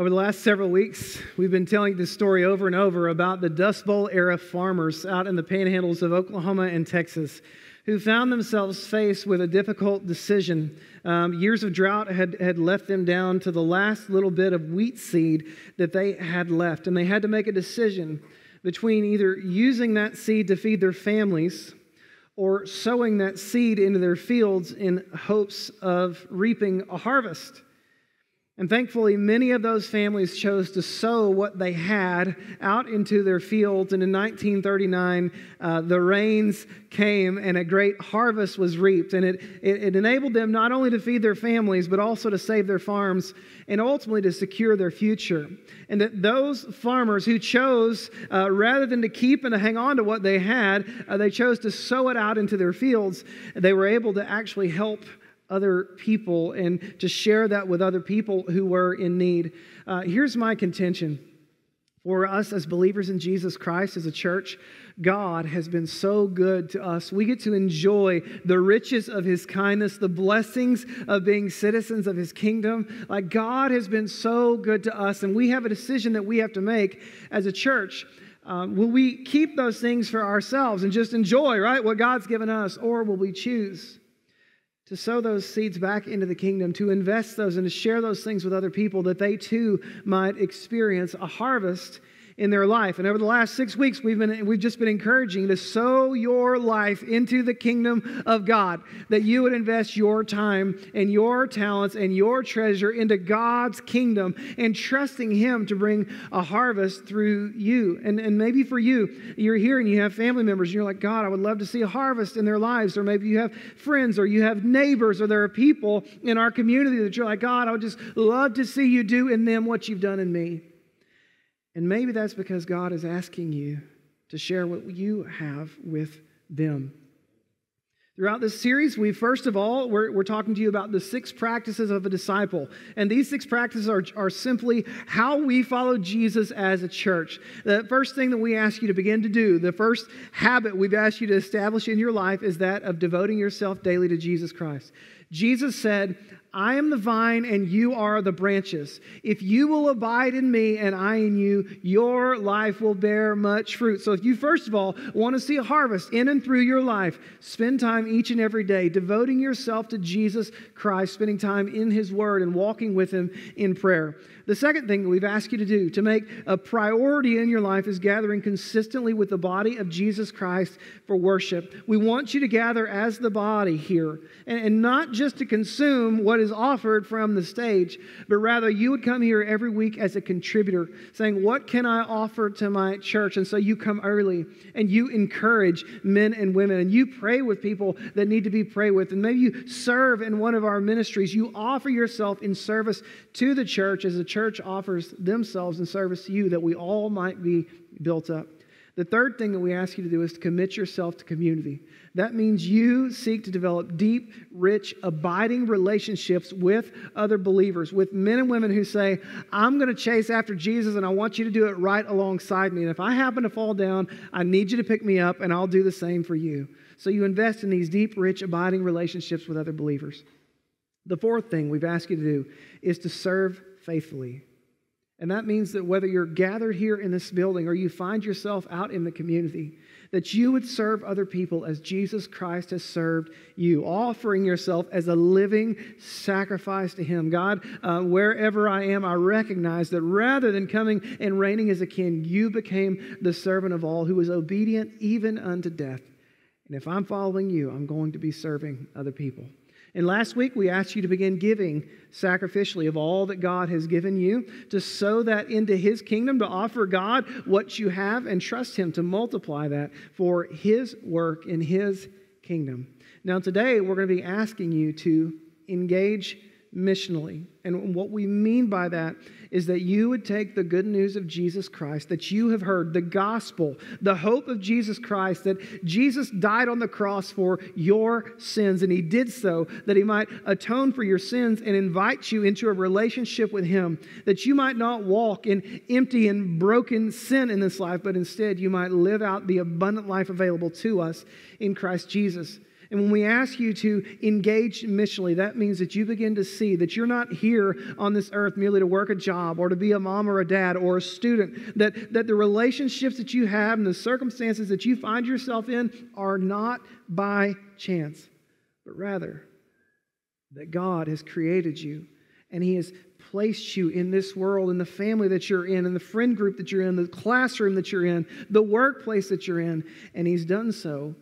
Over the last several weeks, we've been telling this story over and over about the Dust Bowl era farmers out in the panhandles of Oklahoma and Texas who found themselves faced with a difficult decision. Um, years of drought had, had left them down to the last little bit of wheat seed that they had left, and they had to make a decision between either using that seed to feed their families or sowing that seed into their fields in hopes of reaping a harvest. And thankfully, many of those families chose to sow what they had out into their fields. And in 1939, uh, the rains came and a great harvest was reaped. And it, it, it, enabled them not only to feed their families, but also to save their farms and ultimately to secure their future. And that those farmers who chose, uh, rather than to keep and to hang on to what they had, uh, they chose to sow it out into their fields, they were able to actually help other people and to share that with other people who were in need. Uh, here's my contention for us as believers in Jesus Christ as a church. God has been so good to us. We get to enjoy the riches of His kindness, the blessings of being citizens of His kingdom. Like, God has been so good to us, and we have a decision that we have to make as a church. Um, will we keep those things for ourselves and just enjoy, right, what God's given us, or will we choose to sow those seeds back into the kingdom, to invest those and to share those things with other people that they too might experience a harvest in their life. And over the last six weeks, we've, been, we've just been encouraging to sow your life into the kingdom of God, that you would invest your time and your talents and your treasure into God's kingdom and trusting Him to bring a harvest through you. And, and maybe for you, you're here and you have family members and you're like, God, I would love to see a harvest in their lives. Or maybe you have friends or you have neighbors or there are people in our community that you're like, God, I would just love to see you do in them what you've done in me. And maybe that's because God is asking you to share what you have with them. Throughout this series, we first of all, we're, we're talking to you about the six practices of a disciple. And these six practices are, are simply how we follow Jesus as a church. The first thing that we ask you to begin to do, the first habit we've asked you to establish in your life is that of devoting yourself daily to Jesus Christ. Jesus said, I am the vine and you are the branches. If you will abide in me and I in you, your life will bear much fruit. So, if you first of all want to see a harvest in and through your life, spend time each and every day devoting yourself to Jesus Christ, spending time in his word and walking with him in prayer. The second thing that we've asked you to do to make a priority in your life is gathering consistently with the body of Jesus Christ for worship. We want you to gather as the body here and, and not just to consume what is offered from the stage, but rather you would come here every week as a contributor saying, What can I offer to my church? And so you come early and you encourage men and women and you pray with people that need to be prayed with. And maybe you serve in one of our ministries. You offer yourself in service to the church as a church church offers themselves in service to you that we all might be built up. The third thing that we ask you to do is to commit yourself to community. That means you seek to develop deep, rich, abiding relationships with other believers, with men and women who say, I'm going to chase after Jesus and I want you to do it right alongside me. And if I happen to fall down, I need you to pick me up and I'll do the same for you. So you invest in these deep, rich, abiding relationships with other believers. The fourth thing we've asked you to do is to serve faithfully. And that means that whether you're gathered here in this building or you find yourself out in the community, that you would serve other people as Jesus Christ has served you, offering yourself as a living sacrifice to Him. God, uh, wherever I am, I recognize that rather than coming and reigning as a king, you became the servant of all who was obedient even unto death. And if I'm following you, I'm going to be serving other people. And last week, we asked you to begin giving sacrificially of all that God has given you, to sow that into His kingdom, to offer God what you have, and trust Him to multiply that for His work in His kingdom. Now, today, we're going to be asking you to engage missionally. And what we mean by that is that you would take the good news of Jesus Christ that you have heard, the gospel, the hope of Jesus Christ, that Jesus died on the cross for your sins, and he did so that he might atone for your sins and invite you into a relationship with him, that you might not walk in empty and broken sin in this life, but instead you might live out the abundant life available to us in Christ Jesus. And when we ask you to engage missionally, that means that you begin to see that you're not here on this earth merely to work a job or to be a mom or a dad or a student, that, that the relationships that you have and the circumstances that you find yourself in are not by chance, but rather that God has created you and He has placed you in this world, in the family that you're in, in the friend group that you're in, the classroom that you're in, the workplace that you're in. And He's done so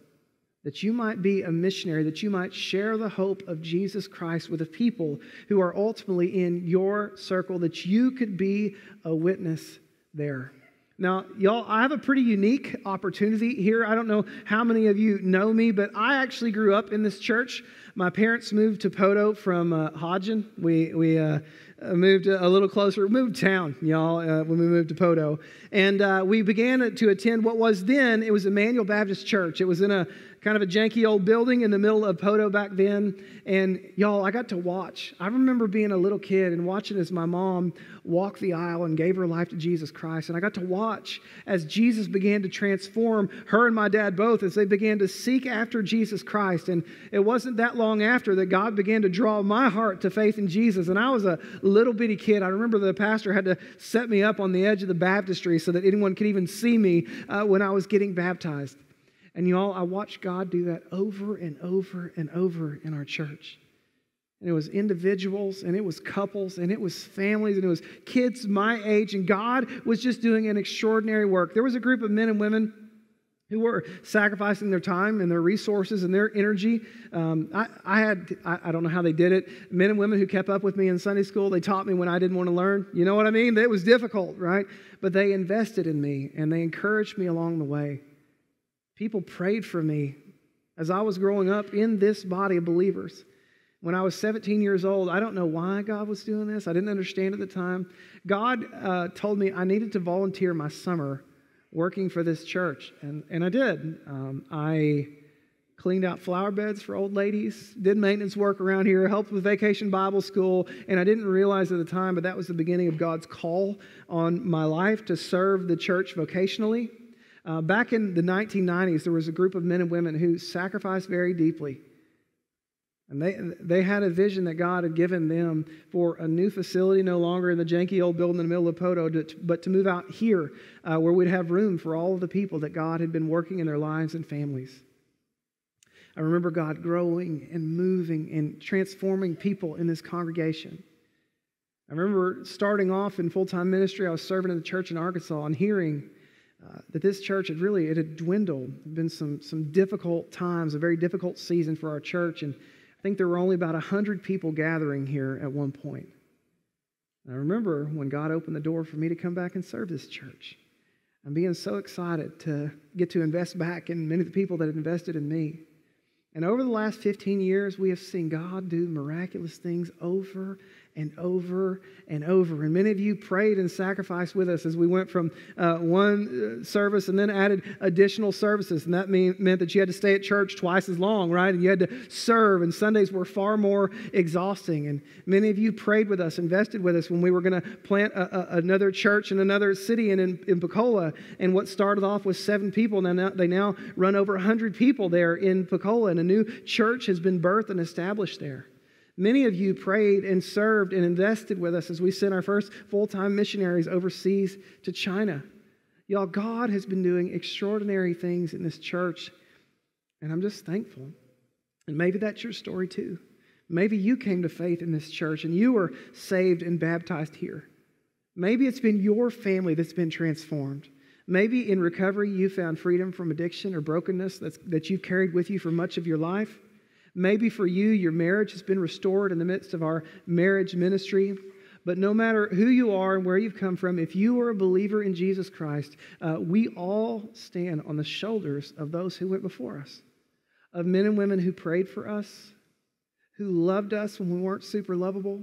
that you might be a missionary, that you might share the hope of Jesus Christ with the people who are ultimately in your circle, that you could be a witness there. Now, y'all, I have a pretty unique opportunity here. I don't know how many of you know me, but I actually grew up in this church. My parents moved to Poteau from uh, Hodgen. We, we uh, moved a little closer, moved town, y'all, uh, when we moved to Poteau. And uh, we began to attend what was then, it was Immanuel Baptist Church. It was in a kind of a janky old building in the middle of Poteau back then. And y'all, I got to watch. I remember being a little kid and watching as my mom walked the aisle and gave her life to Jesus Christ. And I got to watch as Jesus began to transform her and my dad both as they began to seek after Jesus Christ. And it wasn't that long after that God began to draw my heart to faith in Jesus. And I was a little bitty kid. I remember the pastor had to set me up on the edge of the baptistry so that anyone could even see me uh, when I was getting baptized. And y'all, I watched God do that over and over and over in our church. And it was individuals, and it was couples, and it was families, and it was kids my age, and God was just doing an extraordinary work. There was a group of men and women who were sacrificing their time and their resources and their energy. Um, I, I, had, I, I, don't know how they did it. Men and women who kept up with me in Sunday school, they taught me when I didn't want to learn. You know what I mean? It was difficult, right? But they invested in me and they encouraged me along the way. People prayed for me as I was growing up in this body of believers. When I was 17 years old, I don't know why God was doing this. I didn't understand at the time. God uh, told me I needed to volunteer my summer working for this church, and, and I did. Um, I cleaned out flower beds for old ladies, did maintenance work around here, helped with vacation Bible school, and I didn't realize at the time, but that was the beginning of God's call on my life to serve the church vocationally. Uh, back in the 1990s, there was a group of men and women who sacrificed very deeply. And they, they had a vision that God had given them for a new facility, no longer in the janky old building in the middle of Poteau, to, but to move out here uh, where we'd have room for all of the people that God had been working in their lives and families. I remember God growing and moving and transforming people in this congregation. I remember starting off in full time ministry. I was serving in the church in Arkansas and hearing uh, that this church had really it had dwindled. There'd been some some difficult times, a very difficult season for our church, and I think there were only about hundred people gathering here at one point. And I remember when God opened the door for me to come back and serve this church. I'm being so excited to get to invest back in many of the people that invested in me. And over the last 15 years, we have seen God do miraculous things over and over and over. And many of you prayed and sacrificed with us as we went from uh, one uh, service and then added additional services. And that mean, meant that you had to stay at church twice as long, right? And you had to serve, and Sundays were far more exhausting. And many of you prayed with us, invested with us when we were going to plant a, a, another church in another city in, in, in. And what started off with seven people, now they now run over 100 people there in Pocola, and a new church has been birthed and established there. Many of you prayed and served and invested with us as we sent our first full time missionaries overseas to China. Y'all, God has been doing extraordinary things in this church, and I'm just thankful. And maybe that's your story too. Maybe you came to faith in this church and you were saved and baptized here. Maybe it's been your family that's been transformed. Maybe in recovery you found freedom from addiction or brokenness that's, that you've carried with you for much of your life. Maybe for you, your marriage has been restored in the midst of our marriage ministry. But no matter who you are and where you've come from, if you are a believer in Jesus Christ, uh, we all stand on the shoulders of those who went before us, of men and women who prayed for us, who loved us when we weren't super lovable,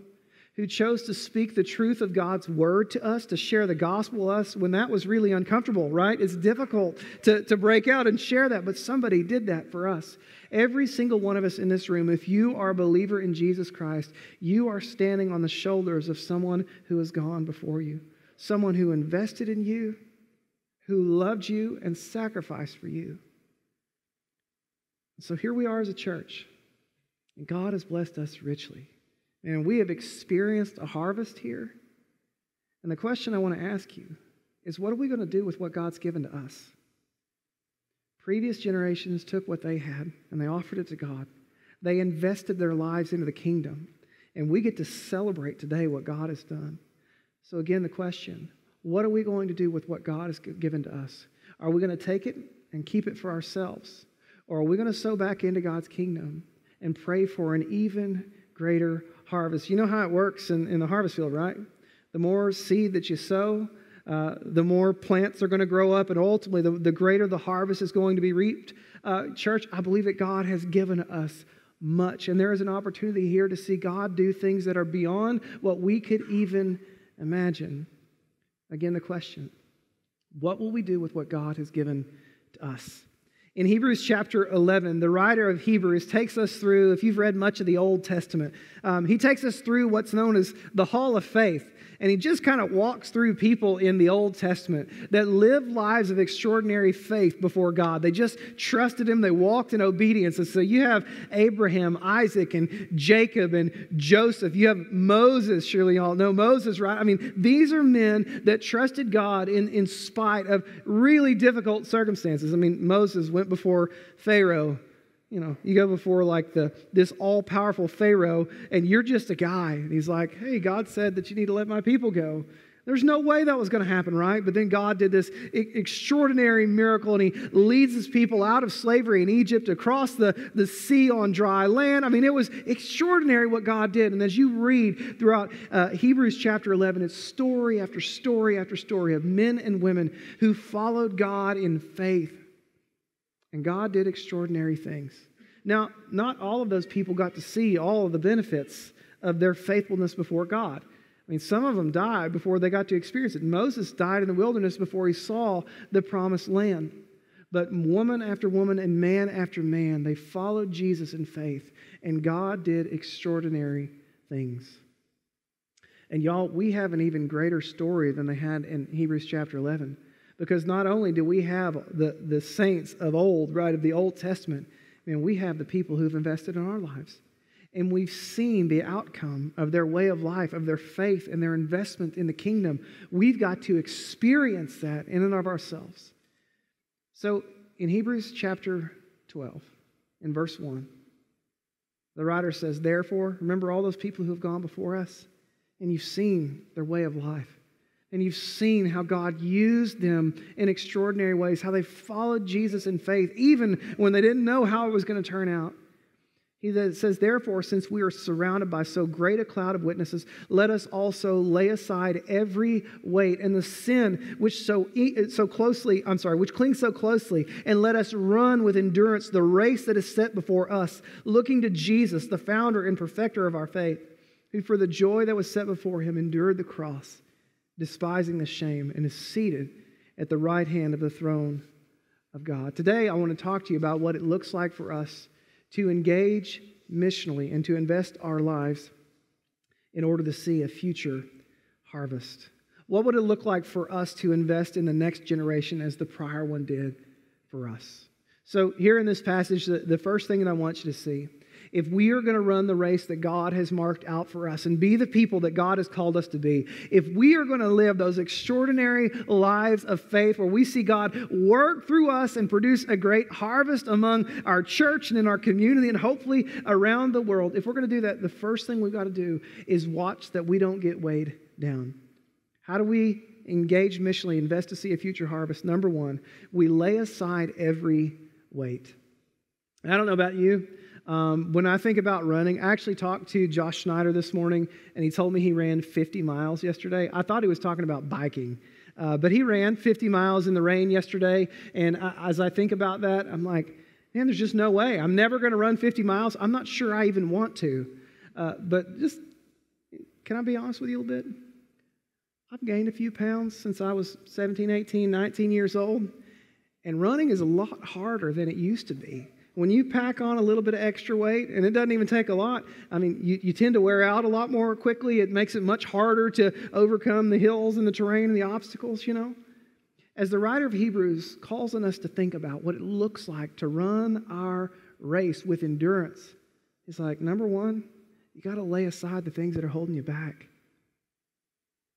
who chose to speak the truth of God's word to us, to share the gospel with us when that was really uncomfortable, right? It's difficult to, to break out and share that, but somebody did that for us. Every single one of us in this room, if you are a believer in Jesus Christ, you are standing on the shoulders of someone who has gone before you, someone who invested in you, who loved you and sacrificed for you. So here we are as a church, and God has blessed us richly. And we have experienced a harvest here. And the question I want to ask you is what are we going to do with what God's given to us? Previous generations took what they had and they offered it to God. They invested their lives into the kingdom. And we get to celebrate today what God has done. So, again, the question what are we going to do with what God has given to us? Are we going to take it and keep it for ourselves? Or are we going to sow back into God's kingdom and pray for an even greater harvest? You know how it works in, in the harvest field, right? The more seed that you sow, uh, the more plants are going to grow up, and ultimately, the, the greater the harvest is going to be reaped. Uh, church, I believe that God has given us much, and there is an opportunity here to see God do things that are beyond what we could even imagine. Again, the question what will we do with what God has given to us? In Hebrews chapter 11, the writer of Hebrews takes us through, if you've read much of the Old Testament, um, he takes us through what's known as the Hall of Faith. And he just kind of walks through people in the Old Testament that lived lives of extraordinary faith before God. They just trusted him, they walked in obedience. And so you have Abraham, Isaac, and Jacob, and Joseph. You have Moses, surely you all know Moses, right? I mean, these are men that trusted God in, in spite of really difficult circumstances. I mean, Moses went before Pharaoh you know, you go before like the this all-powerful Pharaoh and you're just a guy. And he's like, "Hey, God said that you need to let my people go." There's no way that was going to happen, right? But then God did this extraordinary miracle and he leads his people out of slavery in Egypt across the, the sea on dry land. I mean, it was extraordinary what God did. And as you read throughout uh, Hebrews chapter 11, it's story after story after story of men and women who followed God in faith and God did extraordinary things. Now, not all of those people got to see all of the benefits of their faithfulness before God. I mean, some of them died before they got to experience it. Moses died in the wilderness before he saw the promised land. But woman after woman and man after man, they followed Jesus in faith, and God did extraordinary things. And y'all, we have an even greater story than they had in Hebrews chapter 11. Because not only do we have the, the saints of old, right, of the Old Testament, I mean, we have the people who've invested in our lives. And we've seen the outcome of their way of life, of their faith, and their investment in the kingdom. We've got to experience that in and of ourselves. So in Hebrews chapter 12, in verse 1, the writer says, Therefore, remember all those people who have gone before us, and you've seen their way of life and you've seen how God used them in extraordinary ways, how they followed Jesus in faith, even when they didn't know how it was going to turn out. He says, Therefore, since we are surrounded by so great a cloud of witnesses, let us also lay aside every weight and the sin which so, so closely, I'm sorry, which clings so closely, and let us run with endurance the race that is set before us, looking to Jesus, the founder and perfecter of our faith, who for the joy that was set before him endured the cross despising the shame, and is seated at the right hand of the throne of God. Today, I want to talk to you about what it looks like for us to engage missionally and to invest our lives in order to see a future harvest. What would it look like for us to invest in the next generation as the prior one did for us? So, here in this passage, the, the first thing that I want you to see if we are going to run the race that God has marked out for us and be the people that God has called us to be, if we are going to live those extraordinary lives of faith where we see God work through us and produce a great harvest among our church and in our community and hopefully around the world, if we're going to do that, the first thing we've got to do is watch that we don't get weighed down. How do we engage missionally, invest to see a future harvest? Number one, we lay aside every weight. I don't know about you, um, when I think about running, I actually talked to Josh Schneider this morning, and he told me he ran 50 miles yesterday. I thought he was talking about biking. Uh, but he ran 50 miles in the rain yesterday. And I, as I think about that, I'm like, man, there's just no way. I'm never going to run 50 miles. I'm not sure I even want to. Uh, but just, can I be honest with you a little bit? I've gained a few pounds since I was 17, 18, 19 years old. And running is a lot harder than it used to be when you pack on a little bit of extra weight, and it doesn't even take a lot, I mean, you, you tend to wear out a lot more quickly. It makes it much harder to overcome the hills and the terrain and the obstacles, you know. As the writer of Hebrews calls on us to think about what it looks like to run our race with endurance, he's like, number one, you got to lay aside the things that are holding you back.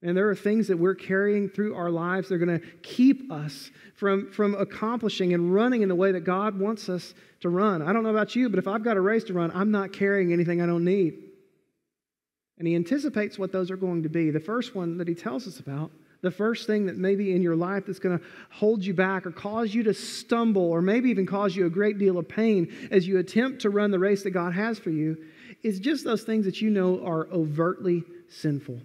And there are things that we're carrying through our lives that are going to keep us from, from accomplishing and running in the way that God wants us to run. I don't know about you, but if I've got a race to run, I'm not carrying anything I don't need. And he anticipates what those are going to be. The first one that he tells us about, the first thing that maybe in your life that's going to hold you back or cause you to stumble or maybe even cause you a great deal of pain as you attempt to run the race that God has for you, is just those things that you know are overtly sinful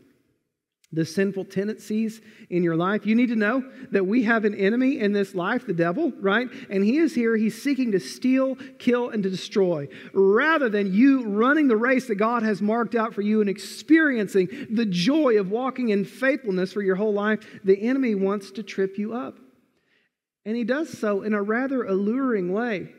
the sinful tendencies in your life. You need to know that we have an enemy in this life, the devil, right? And he is here, he's seeking to steal, kill, and to destroy. Rather than you running the race that God has marked out for you and experiencing the joy of walking in faithfulness for your whole life, the enemy wants to trip you up. And he does so in a rather alluring way.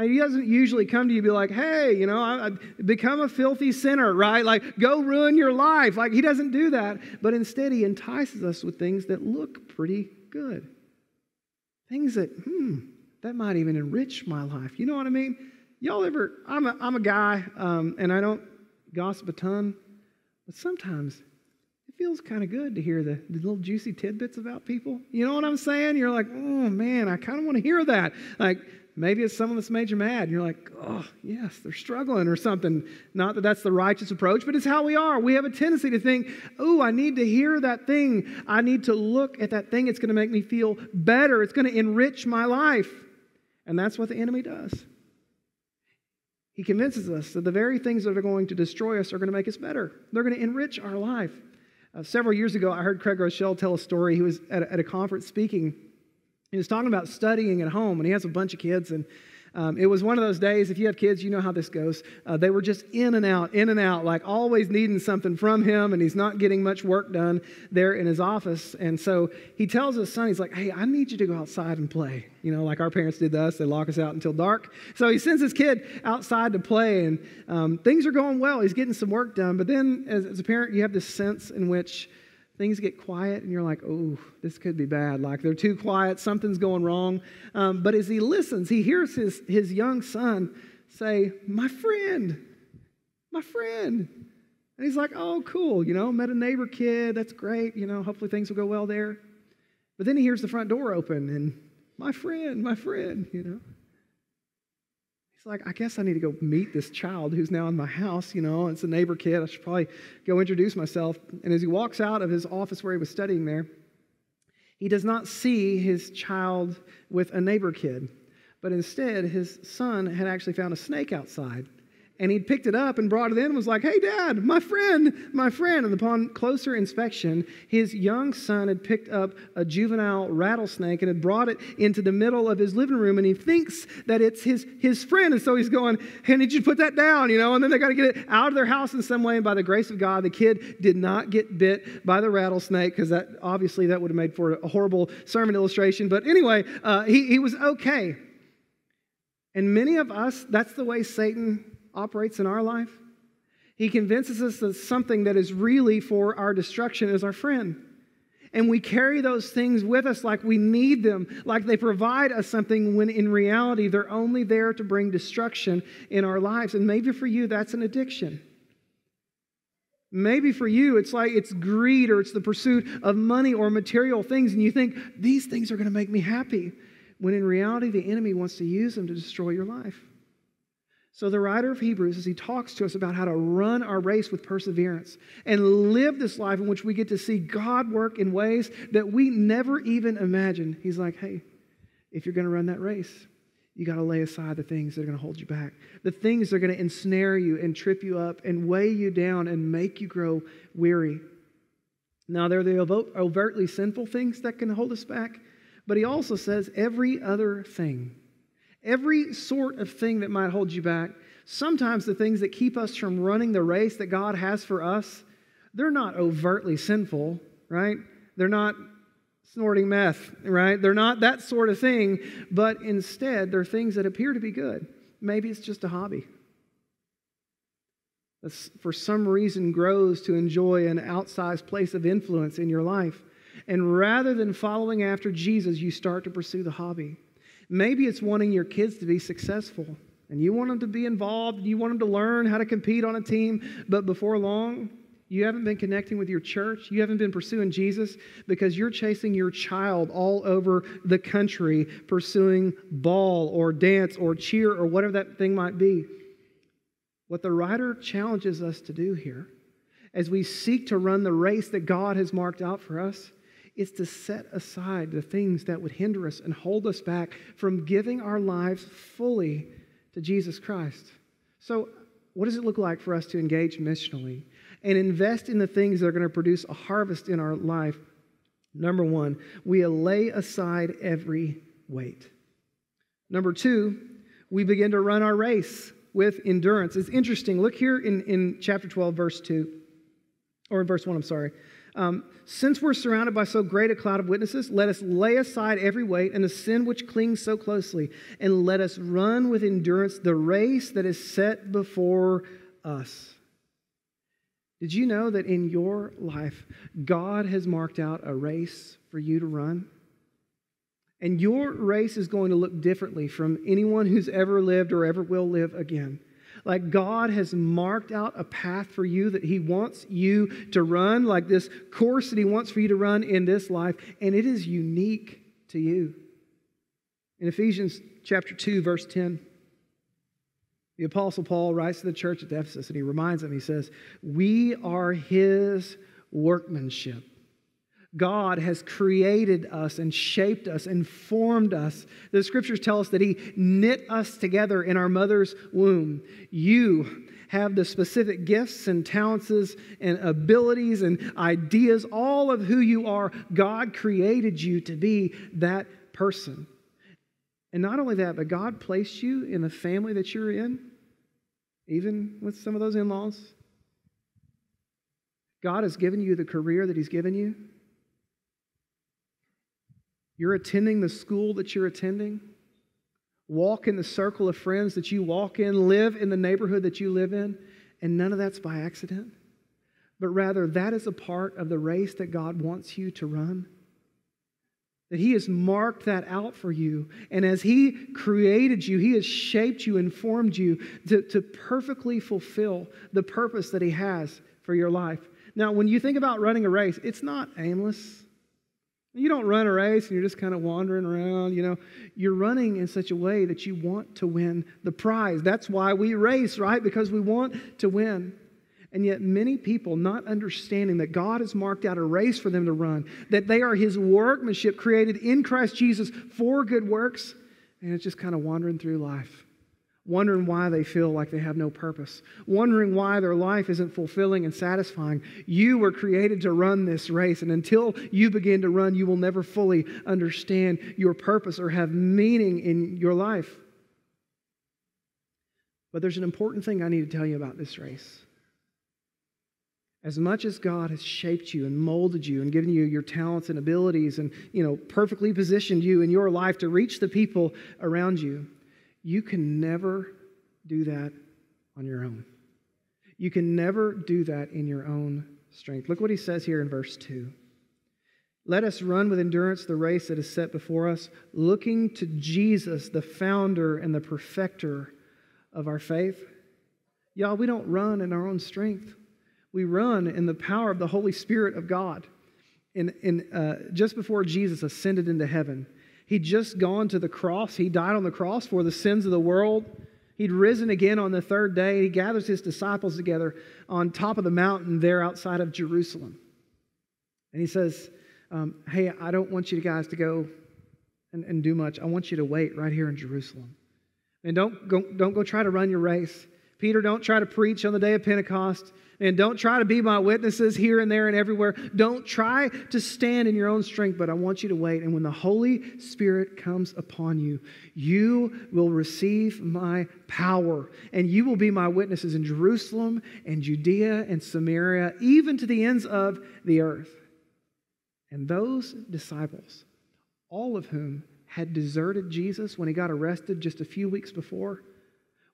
He doesn't usually come to you be like, hey, you know, I, I become a filthy sinner, right? Like, go ruin your life. Like, he doesn't do that. But instead, he entices us with things that look pretty good. Things that, hmm, that might even enrich my life. You know what I mean? Y'all ever, I'm a, I'm a guy, um, and I don't gossip a ton, but sometimes it feels kind of good to hear the, the, little juicy tidbits about people. You know what I'm saying? You're like, oh man, I kind of want to hear that. Like, Maybe it's someone that's made you mad. You're like, oh, yes, they're struggling or something. Not that that's the righteous approach, but it's how we are. We have a tendency to think, oh, I need to hear that thing. I need to look at that thing. It's going to make me feel better. It's going to enrich my life. And that's what the enemy does. He convinces us that the very things that are going to destroy us are going to make us better, they're going to enrich our life. Uh, several years ago, I heard Craig Groeschel tell a story. He was at a, at a conference speaking he was talking about studying at home, and he has a bunch of kids. And um, it was one of those days, if you have kids, you know how this goes. Uh, they were just in and out, in and out, like always needing something from him, and he's not getting much work done there in his office. And so he tells his son, he's like, hey, I need you to go outside and play. You know, like our parents did to us, they lock us out until dark. So he sends his kid outside to play, and um, things are going well. He's getting some work done. But then, as, as a parent, you have this sense in which, things get quiet and you're like, oh, this could be bad. Like they're too quiet, something's going wrong. Um, but as he listens, he hears his, his young son say, My friend, my friend. And he's like, oh, cool, you know, met a neighbor kid, that's great, you know, hopefully things will go well there. But then he hears the front door open and, my friend, my friend, you know. He's like, I guess I need to go meet this child who's now in my house. You know, it's a neighbor kid. I should probably go introduce myself. And as he walks out of his office where he was studying there, he does not see his child with a neighbor kid, but instead, his son had actually found a snake outside and he'd picked it up and brought it in and was like, Hey, dad, my friend, my friend. And upon closer inspection, his young son had picked up a juvenile rattlesnake and had brought it into the middle of his living room. And he thinks that it's his, his friend. And so he's going, Hey, did you put that down? You know, and then they got to get it out of their house in some way. And by the grace of God, the kid did not get bit by the rattlesnake because that obviously that would have made for a horrible sermon illustration. But anyway, uh, he, he was okay. And many of us, that's the way Satan operates in our life. He convinces us that something that is really for our destruction is our friend. And we carry those things with us like we need them, like they provide us something, when in reality, they're only there to bring destruction in our lives. And maybe for you, that's an addiction. Maybe for you, it's like it's greed or it's the pursuit of money or material things, and you think, these things are going to make me happy. When in reality, the enemy wants to use them to destroy your life. So, the writer of Hebrews, as he talks to us about how to run our race with perseverance and live this life in which we get to see God work in ways that we never even imagined, he's like, hey, if you're going to run that race, you got to lay aside the things that are going to hold you back, the things that are going to ensnare you and trip you up and weigh you down and make you grow weary. Now, there are the overtly sinful things that can hold us back, but he also says every other thing Every sort of thing that might hold you back, sometimes the things that keep us from running the race that God has for us, they're not overtly sinful, right? They're not snorting meth, right? They're not that sort of thing, but instead, they're things that appear to be good. Maybe it's just a hobby. That for some reason grows to enjoy an outsized place of influence in your life. And rather than following after Jesus, you start to pursue the hobby. Maybe it's wanting your kids to be successful and you want them to be involved, and you want them to learn how to compete on a team, but before long, you haven't been connecting with your church. You haven't been pursuing Jesus because you're chasing your child all over the country, pursuing ball or dance or cheer or whatever that thing might be. What the writer challenges us to do here as we seek to run the race that God has marked out for us is to set aside the things that would hinder us and hold us back from giving our lives fully to Jesus Christ. So, what does it look like for us to engage missionally and invest in the things that are going to produce a harvest in our life? Number one, we lay aside every weight. Number two, we begin to run our race with endurance. It's interesting. Look here in, in chapter 12, verse 2, or in verse 1, I'm sorry. Um, Since we're surrounded by so great a cloud of witnesses, let us lay aside every weight and the sin which clings so closely, and let us run with endurance the race that is set before us. Did you know that in your life, God has marked out a race for you to run? And your race is going to look differently from anyone who's ever lived or ever will live again. Like God has marked out a path for you that He wants you to run, like this course that He wants for you to run in this life, and it is unique to you. In Ephesians chapter 2, verse 10, the Apostle Paul writes to the church at Ephesus and he reminds them, he says, We are His workmanship God has created us and shaped us and formed us. The scriptures tell us that He knit us together in our mother's womb. You have the specific gifts and talents and abilities and ideas, all of who you are. God created you to be that person. And not only that, but God placed you in the family that you're in, even with some of those in laws. God has given you the career that He's given you. You're attending the school that you're attending. Walk in the circle of friends that you walk in. Live in the neighborhood that you live in. And none of that's by accident, but rather that is a part of the race that God wants you to run. That He has marked that out for you. And as He created you, He has shaped you and formed you to, to perfectly fulfill the purpose that He has for your life. Now, when you think about running a race, it's not aimless. You don't run a race and you're just kind of wandering around, you know. You're running in such a way that you want to win the prize. That's why we race, right? Because we want to win. And yet, many people not understanding that God has marked out a race for them to run, that they are His workmanship created in Christ Jesus for good works, and it's just kind of wandering through life wondering why they feel like they have no purpose, wondering why their life isn't fulfilling and satisfying. You were created to run this race, and until you begin to run, you will never fully understand your purpose or have meaning in your life. But there's an important thing I need to tell you about this race. As much as God has shaped you and molded you and given you your talents and abilities and, you know, perfectly positioned you in your life to reach the people around you, you can never do that on your own. You can never do that in your own strength. Look what he says here in verse 2. Let us run with endurance the race that is set before us, looking to Jesus, the founder and the perfecter of our faith. Y'all, we don't run in our own strength. We run in the power of the Holy Spirit of God. In, in, uh, just before Jesus ascended into heaven, He'd just gone to the cross. He died on the cross for the sins of the world. He'd risen again on the third day. He gathers his disciples together on top of the mountain there outside of Jerusalem. And he says, um, Hey, I don't want you guys to go and, and do much. I want you to wait right here in Jerusalem. And don't go, don't go try to run your race. Peter, don't try to preach on the day of Pentecost. And don't try to be my witnesses here and there and everywhere. Don't try to stand in your own strength, but I want you to wait. And when the Holy Spirit comes upon you, you will receive my power. And you will be my witnesses in Jerusalem and Judea and Samaria, even to the ends of the earth. And those disciples, all of whom had deserted Jesus when he got arrested just a few weeks before,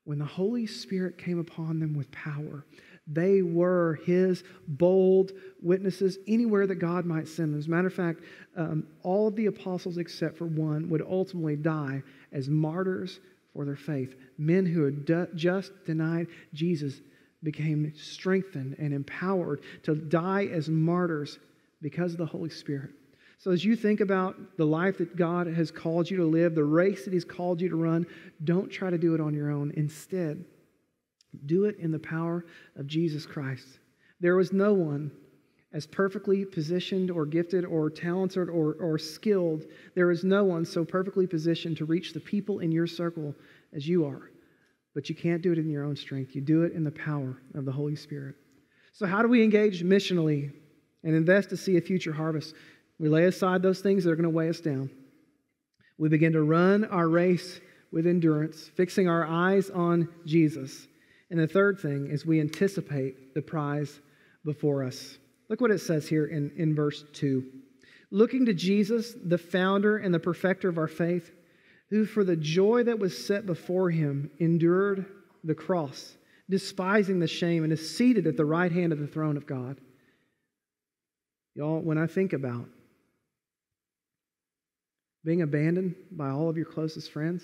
when the Holy Spirit came upon them with power, they were his bold witnesses anywhere that God might send them. As a matter of fact, um, all of the apostles except for one would ultimately die as martyrs for their faith. Men who had just denied Jesus became strengthened and empowered to die as martyrs because of the Holy Spirit. So, as you think about the life that God has called you to live, the race that He's called you to run, don't try to do it on your own. Instead, do it in the power of Jesus Christ. There was no one as perfectly positioned or gifted or talented or, or skilled. There is no one so perfectly positioned to reach the people in your circle as you are. But you can't do it in your own strength. You do it in the power of the Holy Spirit. So, how do we engage missionally and invest to see a future harvest? We lay aside those things that are going to weigh us down. We begin to run our race with endurance, fixing our eyes on Jesus. And the third thing is we anticipate the prize before us. Look what it says here in, in verse 2. Looking to Jesus, the founder and the perfecter of our faith, who for the joy that was set before him endured the cross, despising the shame, and is seated at the right hand of the throne of God. Y'all, when I think about being abandoned by all of your closest friends,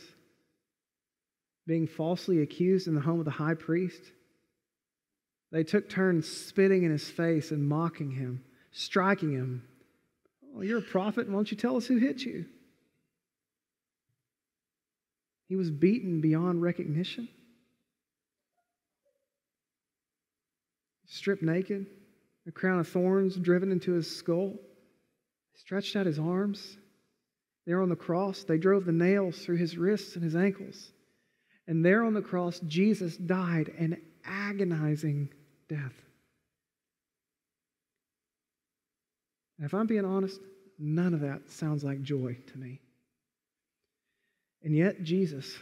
being falsely accused in the home of the high priest. They took turns spitting in his face and mocking him, striking him. Oh, you're a prophet. Why don't you tell us who hit you? He was beaten beyond recognition, stripped naked, a crown of thorns driven into his skull, stretched out his arms there on the cross, they drove the nails through his wrists and his ankles. And there on the cross, Jesus died an agonizing death. And if I'm being honest, none of that sounds like joy to me. And yet, Jesus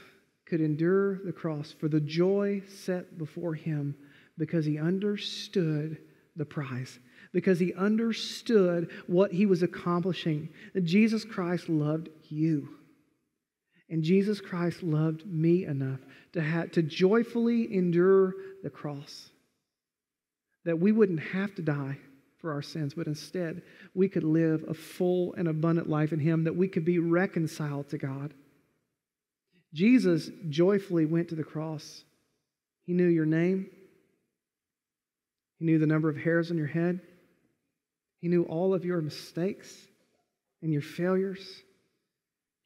could endure the cross for the joy set before him because he understood the prize because he understood what he was accomplishing. That Jesus Christ loved you. And Jesus Christ loved me enough to, have, to joyfully endure the cross. That we wouldn't have to die for our sins, but instead we could live a full and abundant life in Him, that we could be reconciled to God. Jesus joyfully went to the cross. He knew your name, He knew the number of hairs on your head, he knew all of your mistakes and your failures,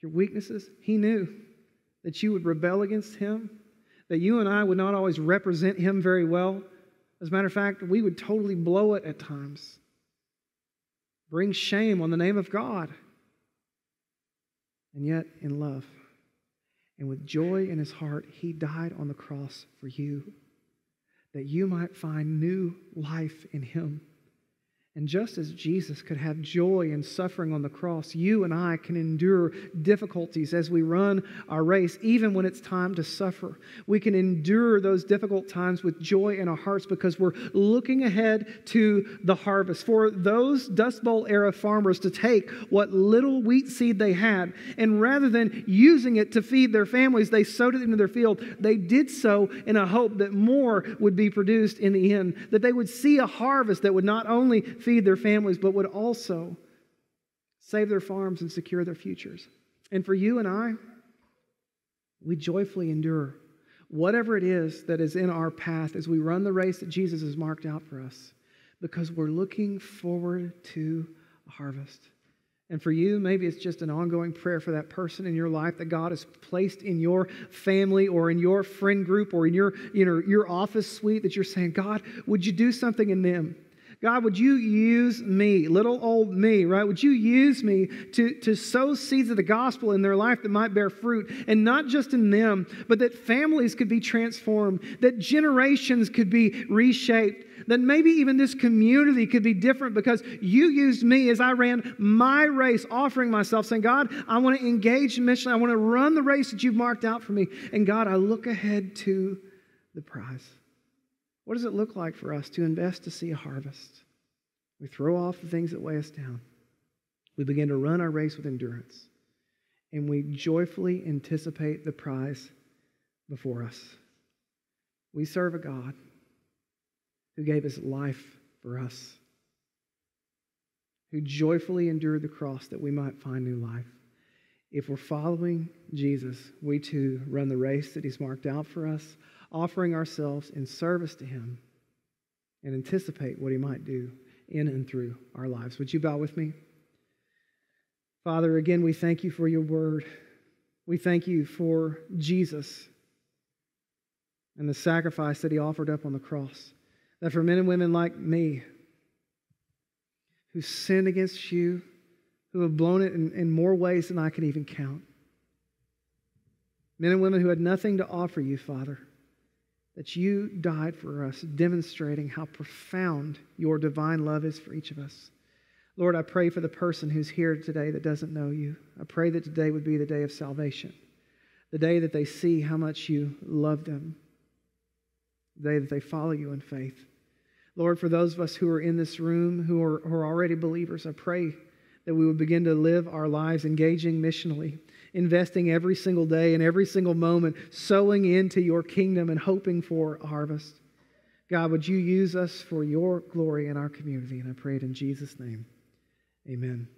your weaknesses. He knew that you would rebel against Him, that you and I would not always represent Him very well. As a matter of fact, we would totally blow it at times, bring shame on the name of God. And yet, in love and with joy in His heart, He died on the cross for you, that you might find new life in Him. And just as Jesus could have joy in suffering on the cross, you and I can endure difficulties as we run our race, even when it's time to suffer. We can endure those difficult times with joy in our hearts because we're looking ahead to the harvest. For those Dust Bowl era farmers to take what little wheat seed they had, and rather than using it to feed their families, they sowed it into their field. They did so in a hope that more would be produced in the end, that they would see a harvest that would not only feed their families, but would also save their farms and secure their futures. And for you and I, we joyfully endure whatever it is that is in our path as we run the race that Jesus has marked out for us because we're looking forward to a harvest. And for you, maybe it's just an ongoing prayer for that person in your life that God has placed in your family or in your friend group or in your, you know, your office suite that you're saying, God, would you do something in them? God, would you use me, little old me, right? Would you use me to, to sow seeds of the gospel in their life that might bear fruit? And not just in them, but that families could be transformed, that generations could be reshaped, that maybe even this community could be different because you used me as I ran my race, offering myself, saying, God, I want to engage in mission. I want to run the race that you've marked out for me. And God, I look ahead to the prize. What does it look like for us to invest to see a harvest? We throw off the things that weigh us down. We begin to run our race with endurance. And we joyfully anticipate the prize before us. We serve a God who gave his life for us, who joyfully endured the cross that we might find new life. if we're following Jesus, we too run the race that He's marked out for us, offering ourselves in service to Him and anticipate what He might do in and through our lives. Would you bow with me? Father, again, we thank you for your word. We thank you for Jesus and the sacrifice that he offered up on the cross. That for men and women like me, who sinned against you, who have blown it in, in more ways than I can even count, men and women who had nothing to offer you, Father, that you died for us, demonstrating how profound your divine love is for each of us. Lord, I pray for the person who's here today that doesn't know you. I pray that today would be the day of salvation, the day that they see how much you love them, the day that they follow you in faith. Lord, for those of us who are in this room who are, who are already believers, I pray that we would begin to live our lives engaging missionally, investing every single day and every single moment, sowing into your kingdom and hoping for a harvest. God, would you use us for your glory in our community? And I pray it in Jesus' name. Amen.